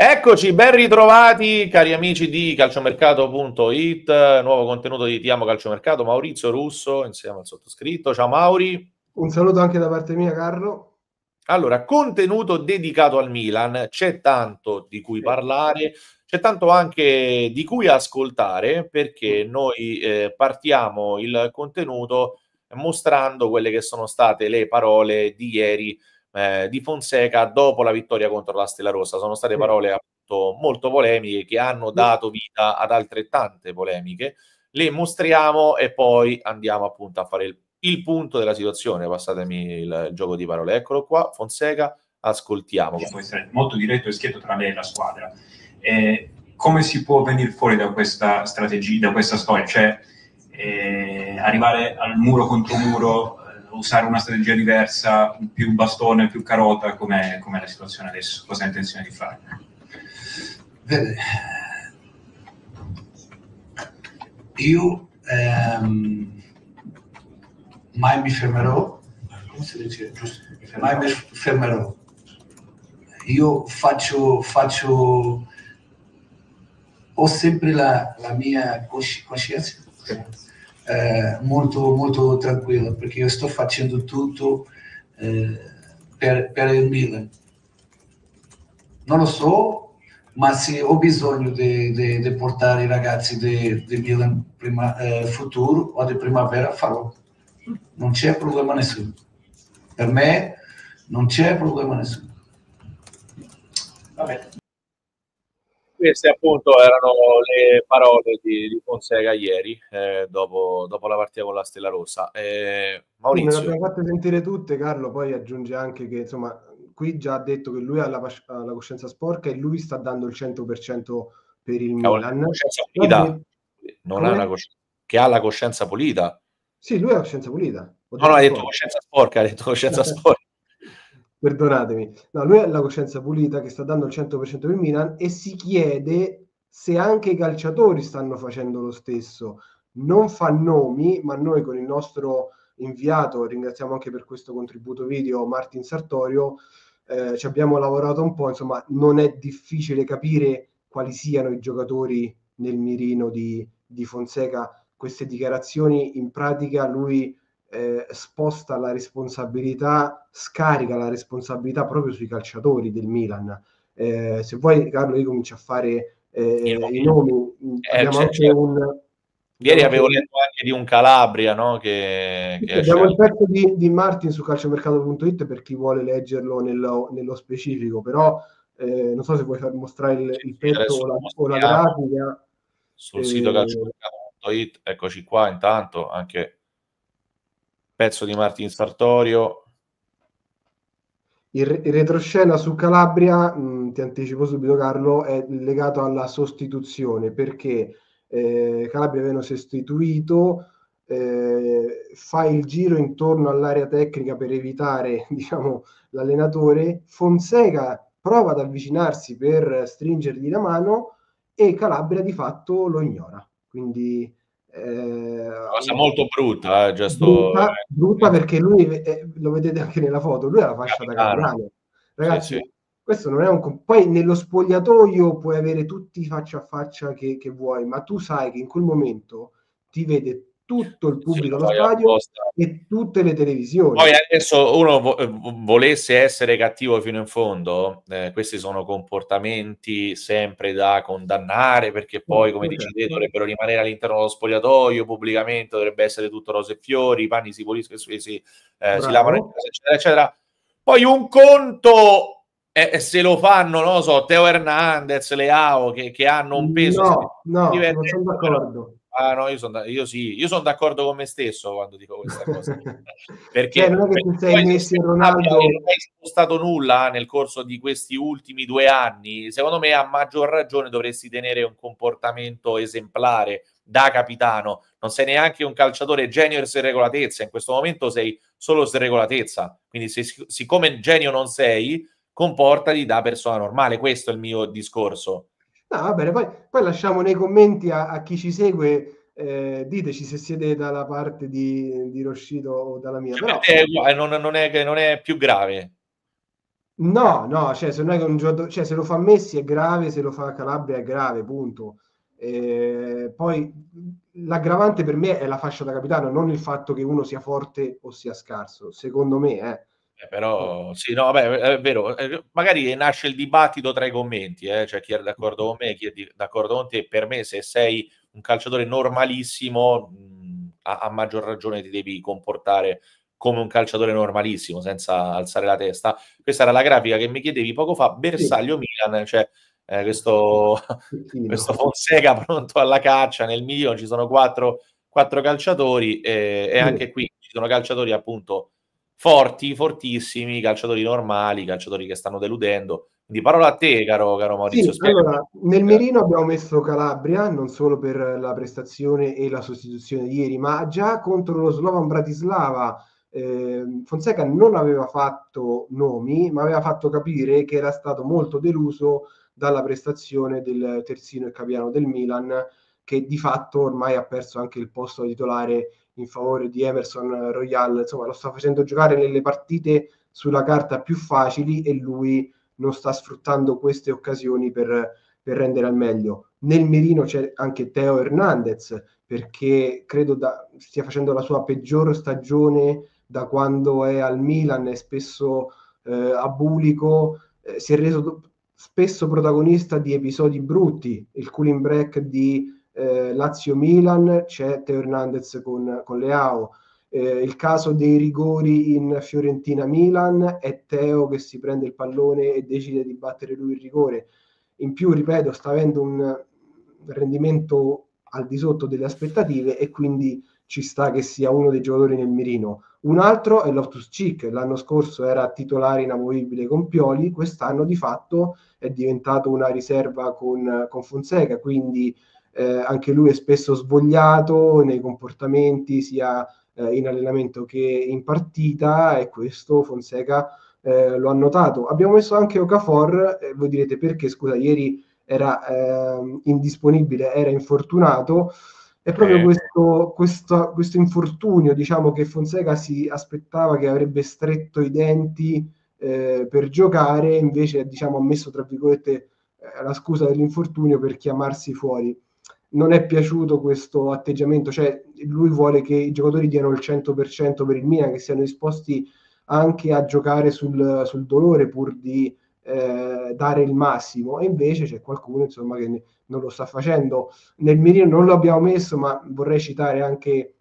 Eccoci, ben ritrovati cari amici di calciomercato.it, nuovo contenuto di Ti amo calciomercato, Maurizio Russo insieme al sottoscritto. Ciao Mauri. Un saluto anche da parte mia, Carlo. Allora, contenuto dedicato al Milan, c'è tanto di cui parlare, c'è tanto anche di cui ascoltare perché noi eh, partiamo il contenuto mostrando quelle che sono state le parole di ieri eh, di Fonseca dopo la vittoria contro la Stella Rossa. Sono state parole appunto molto polemiche che hanno dato vita ad altrettante polemiche. Le mostriamo e poi andiamo appunto a fare il, il punto della situazione. Passatemi il, il, gioco di parole. Eccolo qua, Fonseca, ascoltiamo. Può essere molto diretto e schietto tra lei e la squadra. Eh, come si può venire fuori da questa strategia, da questa storia? Cioè, eh, arrivare al muro contro muro usare una strategia diversa, più bastone, più carota, com'è, com'è la situazione adesso? Cosa hai intenzione di fare? Io ehm, mai mi fermerò, come si dice? Giusto? Mai mi fermerò. Io faccio, faccio ho sempre la, la mia coscienza eh, molto, molto tranquillo perché io sto facendo tutto eh, per, per, il Milan. Non lo so, ma se ho bisogno di portare i ragazzi del Milan prima, eh, futuro o di primavera, farò. Non c'è problema nessuno. Per me non c'è problema nessuno. Vabbè. Queste appunto erano le parole di, di Fonseca ieri, eh, dopo, dopo, la partita con la Stella Rossa. Eh, Maurizio. Me le abbiamo fatte sentire tutte, Carlo, poi aggiunge anche che insomma, qui già ha detto che lui ha la, ha la coscienza sporca e lui sta dando il 100% per il Cavolo, Milan. Pulita, non ha una cosci- che ha la coscienza pulita. Sì, lui ha la coscienza pulita. No, no, ha detto coscienza sporca, ha detto coscienza sporca perdonatemi, no, lui ha la coscienza pulita che sta dando il 100% per Milan e si chiede se anche i calciatori stanno facendo lo stesso. Non fa nomi, ma noi con il nostro inviato, ringraziamo anche per questo contributo video Martin Sartorio, eh, ci abbiamo lavorato un po', insomma non è difficile capire quali siano i giocatori nel mirino di, di Fonseca. Queste dichiarazioni in pratica lui eh, sposta la responsabilità, scarica la responsabilità proprio sui calciatori del Milan. Eh, se vuoi, Carlo, io comincio a fare eh, i nomi. Eh, abbiamo anche un. Ieri avevo letto anche di un Calabria, no? Che, che abbiamo il pezzo di, di, Martin su calciomercato.it per chi vuole leggerlo nello, nello specifico, però eh, non so se vuoi far mostrare il, il pezzo o la, o la, grafica. Sul sito calciomercato.it, eccoci qua intanto, anche pezzo di Martin Sartorio. Il, retroscena su Calabria, mh, mm, ti anticipo subito Carlo, è legato alla sostituzione perché eh, Calabria viene sostituito, eh, fa il giro intorno all'area tecnica per evitare diciamo, l'allenatore, Fonseca prova ad avvicinarsi per stringergli la mano e Calabria di fatto lo ignora. Quindi eh, cosa molto brutta, eh, gesto... brutta, brutta perché lui, eh, lo vedete anche nella foto, lui ha la fascia Capitano. da capitano. Ragazzi, sì, sì. questo non è un... Poi nello spogliatoio puoi avere tutti faccia a faccia che, che vuoi, ma tu sai che in quel momento ti vede tutto il pubblico allo stadio e tutte le televisioni. Poi adesso uno vo- eh, volesse essere cattivo fino in fondo, eh, questi sono comportamenti sempre da condannare perché poi, come dici te, dovrebbero rimanere all'interno dello spogliatoio pubblicamente, dovrebbe essere tutto rose e fiori, i panni si puliscono, si, si, eh, si lavano, eccetera, eccetera. Poi un conto eh, se lo fanno, non lo so, Teo Hernandez, Leao, che, che hanno un peso. No, no, non sono d'accordo. Ah, no, io sono, io sì, io sono d'accordo con me stesso quando dico questa cosa. perché cioè, non è che tu sei Messi Ronaldo non hai spostato nulla nel corso di questi ultimi due anni. Secondo me, a maggior ragione, dovresti tenere un comportamento esemplare da capitano. Non sei neanche un calciatore genio e sregolatezza. In questo momento sei solo sregolatezza. Quindi, se, siccome genio non sei, comportati da persona normale. Questo è il mio discorso. No, va bene, poi, poi lasciamo nei commenti a, a chi ci segue, eh, diteci se siete dalla parte di, di Roscito o dalla mia. Però... È, non, non, è, non è più grave. No, no, cioè se non è che un giocatore, cioè se lo fa Messi è grave, se lo fa Calabria è grave, punto. Eh, poi l'aggravante per me è la fascia da capitano, non il fatto che uno sia forte o sia scarso, secondo me. Eh. Eh, però sì, no, vabbè, è vero, eh, magari nasce il dibattito tra i commenti, eh, cioè chi è d'accordo con me, chi è d'accordo con te. Per me, se sei un calciatore normalissimo, a, a, maggior ragione ti devi comportare come un calciatore normalissimo, senza alzare la testa. Questa era la grafica che mi chiedevi poco fa, Bersaglio-Milan, cioè eh, questo, questo, Fonseca pronto alla caccia, nel Milan ci sono quattro, quattro calciatori e, e anche qui ci sono calciatori appunto forti, fortissimi, calciatori normali, calciatori che stanno deludendo. Quindi parola a te, caro, caro Maurizio. Sì, allora, nel mirino abbiamo messo Calabria, non solo per la prestazione e la sostituzione di ieri, ma già contro lo Slovan Bratislava eh, Fonseca non aveva fatto nomi, ma aveva fatto capire che era stato molto deluso dalla prestazione del terzino e capiano del Milan, che di fatto ormai ha perso anche il posto titolare in favore di Emerson Royal, insomma lo sta facendo giocare nelle partite sulla carta più facili e lui non sta sfruttando queste occasioni per, per rendere al meglio. Nel mirino c'è anche Teo Hernandez perché credo da, stia facendo la sua peggior stagione da quando è al Milan e spesso eh, a Bulico, eh, si è reso spesso protagonista di episodi brutti, il cooling break di eh, Lazio-Milan, c'è Teo Hernandez con, con Leao. Eh, il caso dei rigori in Fiorentina-Milan è Teo che si prende il pallone e decide di battere lui il rigore. In più, ripeto, sta avendo un rendimento al di sotto delle aspettative e quindi ci sta che sia uno dei giocatori nel mirino. Un altro è Loftus Cheek, l'anno scorso era titolare inamovibile con Pioli, quest'anno di fatto è diventato una riserva con, con Fonseca, quindi eh, anche lui è spesso svogliato nei comportamenti sia eh, in allenamento che in partita e questo Fonseca eh, lo ha notato. Abbiamo messo anche Okafor, eh, voi direte perché, scusa, ieri era ehm, indisponibile, era infortunato, è proprio questo, questo, questo infortunio, diciamo, che Fonseca si aspettava che avrebbe stretto i denti eh, per giocare, invece diciamo, ha messo, tra virgolette, eh, la scusa dell'infortunio per chiamarsi fuori non è piaciuto questo atteggiamento, cioè lui vuole che i giocatori diano il 100% per il Milan, che siano disposti anche a giocare sul, sul dolore pur di eh, dare il massimo e invece c'è qualcuno insomma che ne, non lo sta facendo. Nel mirino non lo abbiamo messo, ma vorrei citare anche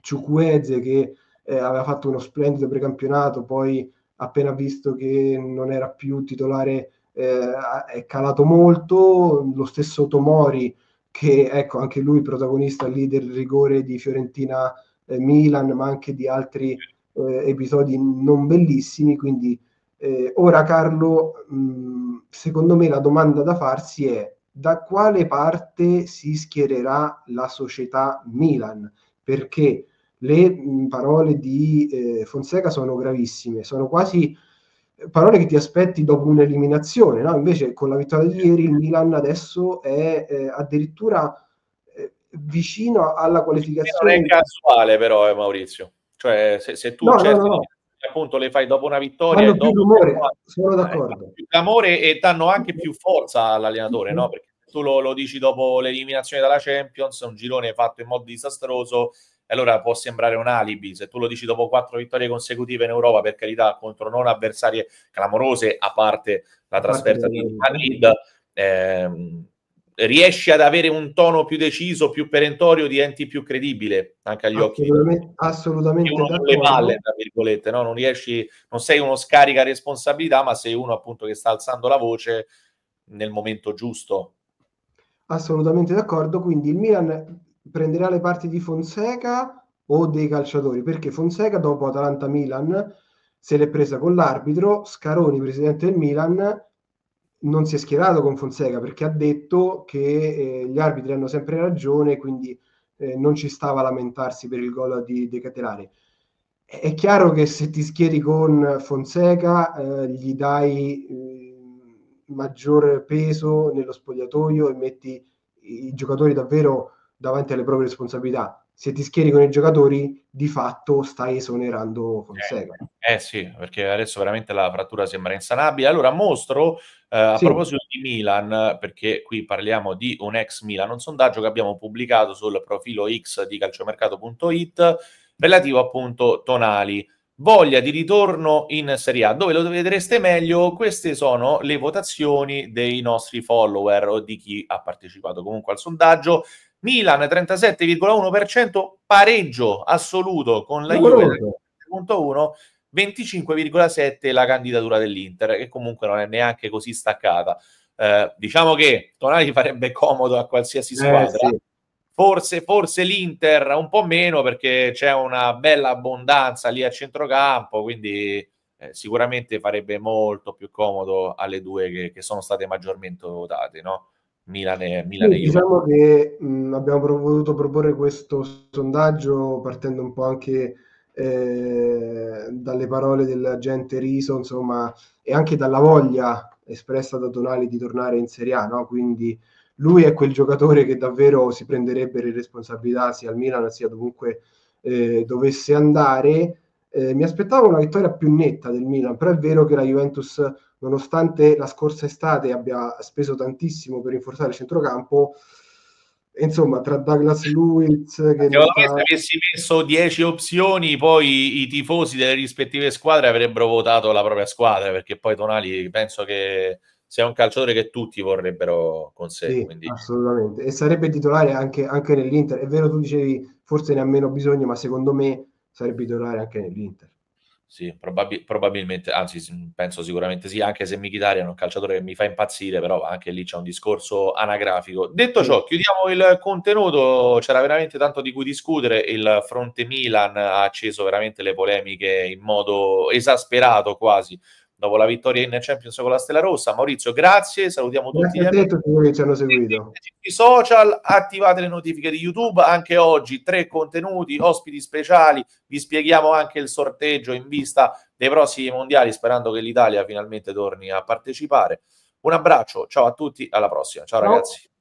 Ciucueze che eh, aveva fatto uno splendido precampionato, poi appena visto che non era più titolare eh, è calato molto, lo stesso Tomori che ecco anche lui protagonista lì del rigore di Fiorentina eh, Milan, ma anche di altri eh, episodi non bellissimi. Quindi eh, ora Carlo, mh, secondo me la domanda da farsi è da quale parte si schiererà la società Milan? Perché le mh, parole di eh, Fonseca sono gravissime, sono quasi parole che ti aspetti dopo un'eliminazione, no? Invece con la vittoria di ieri il Milan adesso è eh, addirittura eh, vicino alla qualificazione. Non è casuale però, eh, Maurizio. Cioè, se, se tu no, no, no, appunto le fai dopo una vittoria, Hanno più rumore, sono d'accordo. Più clamore e danno anche più forza all'allenatore, mm-hmm. no? Perché tu lo, lo dici dopo l'eliminazione dalla Champions, un girone fatto in modo disastroso, allora può sembrare un alibi. Se tu lo dici dopo quattro vittorie consecutive in Europa, per carità, contro non avversarie clamorose, a parte la trasferta di Madrid, ehm, riesci ad avere un tono più deciso, più perentorio, diventi più credibile anche agli assolutamente, occhi assolutamente uno le palle, tra virgolette, no? non riesci, non sei uno scarica responsabilità, ma sei uno appunto che sta alzando la voce nel momento giusto. Assolutamente d'accordo, quindi il Milan prenderà le parti di Fonseca o dei calciatori, perché Fonseca dopo Atalanta-Milan se l'è presa con l'arbitro, Scaroni, presidente del Milan, non si è schierato con Fonseca perché ha detto che eh, gli arbitri hanno sempre ragione, quindi eh, non ci stava a lamentarsi per il gol di De Catelari. È chiaro che se ti schieri con Fonseca eh, gli dai eh, maggior peso nello spogliatoio e metti i giocatori davvero davanti alle proprie responsabilità. se ti schieri con i giocatori, di fatto stai esonerando Fonseca. Eh, eh sì, perché adesso veramente la frattura sembra insanabile. Allora, mostro eh, a sì. proposito di Milan, perché qui parliamo di un ex Milan, un sondaggio che abbiamo pubblicato sul profilo X di calciomercato.it relativo appunto Tonali. Voglia di ritorno in Serie A, dove lo vedreste meglio, queste sono le votazioni dei nostri follower o di chi ha partecipato comunque al sondaggio. Milan 37,1%, pareggio assoluto con la Juve 3.1, 25,7 la candidatura dell'Inter, che comunque non è neanche così staccata. Eh, diciamo che Tonali farebbe comodo a qualsiasi eh, squadra. Eh, sì. Forse, forse l'Inter un po' meno perché c'è una bella abbondanza lì a centrocampo, quindi eh, sicuramente farebbe molto più comodo alle due che, che sono state maggiormente votate, no? Milan e, Milan sì, Diciamo che mh, abbiamo voluto proporre questo sondaggio partendo un po' anche eh, dalle parole dell'agente Riso, insomma, e anche dalla voglia espressa da Tonali di tornare in Serie A, no? Quindi lui è quel giocatore che davvero si prenderebbe le responsabilità sia al Milan sia dovunque eh, dovesse andare. Eh, mi aspettavo una vittoria più netta del Milan, però è vero che la Juventus nonostante la scorsa estate abbia speso tantissimo per rinforzare il centrocampo, insomma, tra Douglas Lewis che Secondo me, sta... se avessi messo 10 opzioni, poi i tifosi delle rispettive squadre avrebbero votato la propria squadra, perché poi Tonali penso che sia un calciatore che tutti vorrebbero con sé. Sì, quindi... Assolutamente, e sarebbe titolare anche, anche nell'Inter. È vero, tu dicevi forse ne ha meno bisogno, ma secondo me sarebbe titolare anche nell'Inter. Sì, probabil- probabilmente, anzi penso sicuramente sì, anche se Mkhitaryan è un calciatore che mi fa impazzire, però anche lì c'è un discorso anagrafico. Detto ciò, chiudiamo il contenuto, c'era veramente tanto di cui discutere, il fronte Milan ha acceso veramente le polemiche in modo esasperato quasi dopo la vittoria in Champions con la Stella Rossa. Maurizio, grazie, salutiamo tutti grazie gli amici che ci hanno seguito. I social, attivate le notifiche di YouTube, anche oggi tre contenuti, ospiti speciali, vi spieghiamo anche il sorteggio in vista dei prossimi mondiali, sperando che l'Italia finalmente torni a partecipare. Un abbraccio, ciao a tutti, alla prossima, ciao, ciao. ragazzi.